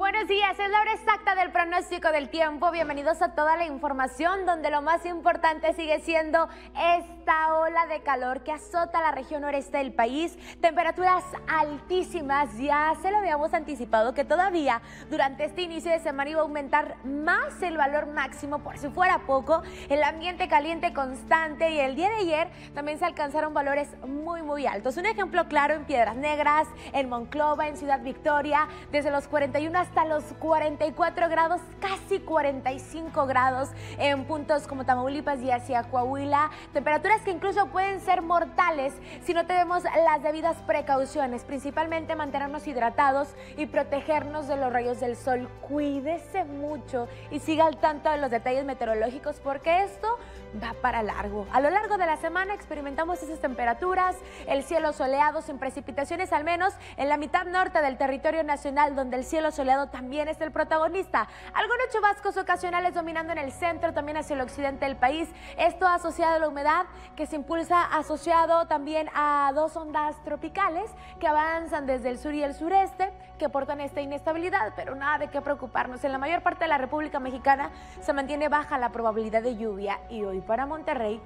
Buenos días, es la hora exacta del pronóstico del tiempo. Bienvenidos a toda la información donde lo más importante sigue siendo esta ola de calor que azota la región noreste del país. Temperaturas altísimas, ya se lo habíamos anticipado que todavía durante este inicio de semana iba a aumentar más el valor máximo por si fuera poco. El ambiente caliente constante y el día de ayer también se alcanzaron valores muy muy altos. Un ejemplo claro en Piedras Negras, en Monclova, en Ciudad Victoria, desde los 41 hasta hasta los 44 grados, casi 45 grados en puntos como Tamaulipas y hacia Coahuila. Temperaturas que incluso pueden ser mortales si no tenemos las debidas precauciones, principalmente mantenernos hidratados y protegernos de los rayos del sol. Cuídese mucho y siga al tanto de los detalles meteorológicos porque esto va para largo. A lo largo de la semana experimentamos esas temperaturas, el cielo soleado sin precipitaciones al menos en la mitad norte del territorio nacional donde el cielo soleado también es el protagonista. Algunos chubascos ocasionales dominando en el centro, también hacia el occidente del país. Esto asociado a la humedad que se impulsa asociado también a dos ondas tropicales que avanzan desde el sur y el sureste, que aportan esta inestabilidad, pero nada de qué preocuparnos. En la mayor parte de la República Mexicana se mantiene baja la probabilidad de lluvia y hoy para Monterrey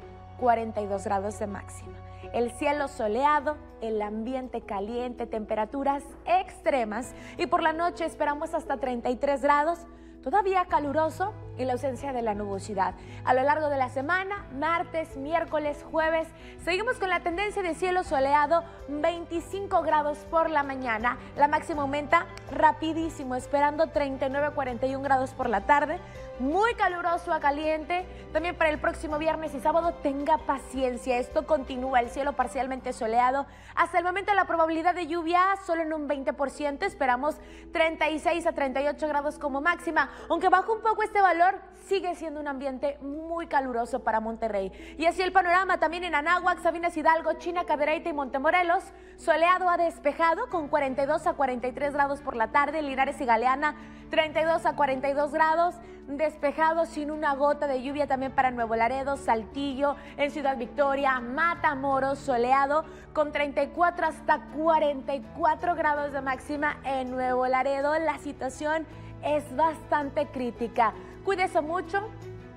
42 grados de máxima. El cielo soleado, el ambiente caliente, temperaturas extremas. Y por la noche esperamos hasta 33 grados, todavía caluroso y la ausencia de la nubosidad. A lo largo de la semana, martes, miércoles, jueves, seguimos con la tendencia de cielo soleado, 25 grados por la mañana, la máxima aumenta rapidísimo, esperando 39-41 grados por la tarde, muy caluroso a caliente. También para el próximo viernes y sábado tenga paciencia. Esto continúa, el cielo parcialmente soleado. Hasta el momento la probabilidad de lluvia solo en un 20%. Esperamos 36 a 38 grados como máxima. Aunque bajo un poco este valor, sigue siendo un ambiente muy caluroso para Monterrey. Y así el panorama también en Anáhuac, Sabinas Hidalgo, China, Cadereyta y Montemorelos. Soleado a despejado con 42 a 43 grados por la tarde. Linares y Galeana 32 a 42 grados despejado sin una gota de lluvia también para Nuevo Laredo, Saltillo, en Ciudad Victoria, Matamoros, soleado con 34 hasta 44 grados de máxima en Nuevo Laredo. La situación es bastante crítica. Cuídese mucho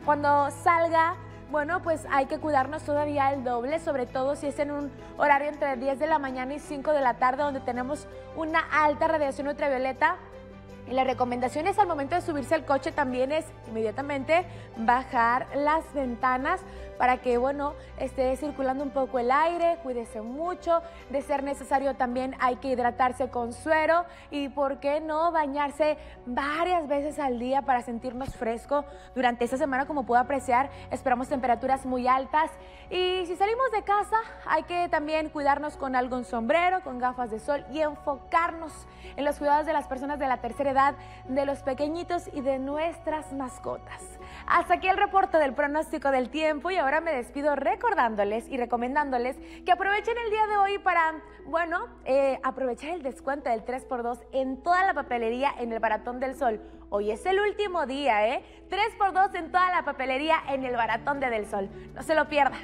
cuando salga. Bueno, pues hay que cuidarnos todavía el doble, sobre todo si es en un horario entre 10 de la mañana y 5 de la tarde, donde tenemos una alta radiación ultravioleta y la recomendación es al momento de subirse al coche también es inmediatamente bajar las ventanas para que, bueno, esté circulando un poco el aire, cuídese mucho. De ser necesario también hay que hidratarse con suero y, ¿por qué no, bañarse varias veces al día para sentirnos fresco? Durante esta semana, como puedo apreciar, esperamos temperaturas muy altas y si salimos de casa hay que también cuidarnos con algún sombrero, con gafas de sol y enfocarnos en los cuidados de las personas de la tercera de los pequeñitos y de nuestras mascotas. Hasta aquí el reporte del pronóstico del tiempo y ahora me despido recordándoles y recomendándoles que aprovechen el día de hoy para, bueno, eh, aprovechar el descuento del 3x2 en toda la papelería en el Baratón del Sol. Hoy es el último día, ¿eh? 3x2 en toda la papelería en el Baratón de Del Sol. No se lo pierda.